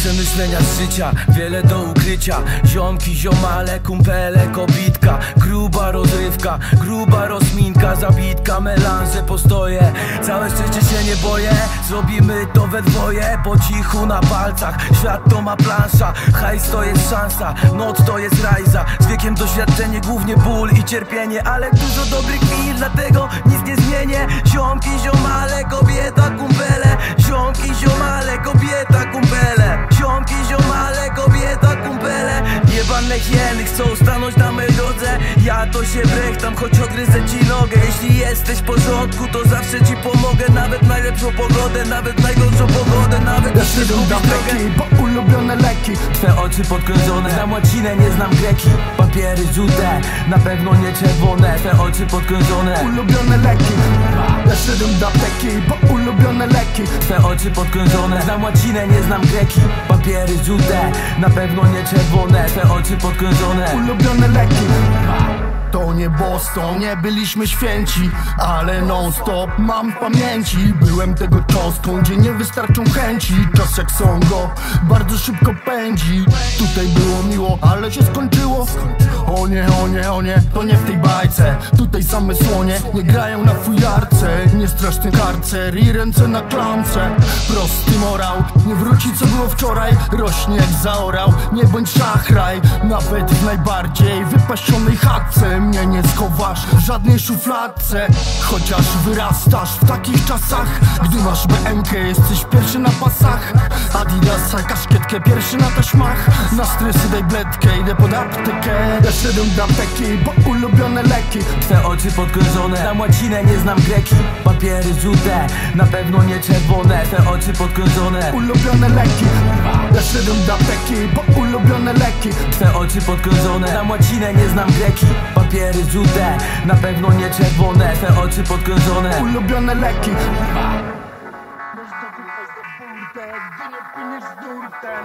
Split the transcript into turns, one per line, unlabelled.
przemyślenia z życia Wiele do ukrycia. Ziomki, ziomale, kumpele, kobitka Gruba rozrywka, gruba rozminka Zabitka, melanże, postoje. Całe szczęście się nie boję Zrobimy to we dwoje. Po cichu na palcach Świat to ma plansza Hajs to jest szansa Noc to jest rajza. Z wiekiem doświadczenie Głównie ból i cierpienie Ale dużo dobrych chwil Dlatego nic nie zmienię. Ziomki, ziomale, kobieta, kumpele Jebane hieny chcą stanąć na mej drodze. Ja to się brechtam, choć ogryzę ci nogę. Jeśli jesteś w porządku, to zawsze ci pomogę. Nawet najlepszą pogodę, nawet najgorszą pogodę Nawet
Ja
zgubisz
do apteki, bo ulubione leki.
Twe oczy podkrążone Znam łacinę, nie znam greki. Papiery żółte, na pewno nie czerwone. Twe oczy podkrążone
Ulubione leki. Ja szedłem do apteki, bo ulubione leki
Twe oczy podkrążone Znam łacinę, nie znam greki. Papiery żółte, na pewno nie czerwone. Twe oczy podkrążone
Ulubione leki Boston, nie byliśmy święci Ale non stop mam w pamięci. Byłem tego cząstką, gdzie nie wystarczą chęci. Czas jak songo, bardzo szybko pędzi. Tutaj było miło, ale się skończyło. O nie, o nie, o nie, to nie w tej bajce. Tutaj same słonie, nie grają na fujarce. Nie straszny karcer i ręce na klamce. Prosty morał, nie wróci co było wczoraj. Rośnie jak zaorał, nie bądź szachraj. Nawet w najbardziej wypasionej chatce Mnie nie schowasz w żadnej szufladce. Chociaż wyrastasz w takich czasach Gdy masz BMK jesteś pierwszy na pasach. Adidasa, kaszkietkę pierwszy na taśmach. Na stresy daj bledkę, idę pod aptekę. Ja szedłem do apteki, bo ulubione leki.
Twe oczy podkrążone Znam łacinę, nie znam greki. Papiery żółte, na pewno nie czerwone. Twe oczy podkrążone
Ulubione leki. Ja szedłem do apteki, bo ulubione leki.
Twe oczy podkrążone Znam łacinę, nie znam greki Papiery żółte, na pewno nie czerwone Twe oczy podkrążone
Ulubione leki.
Gdy nie płyniesz z nurtem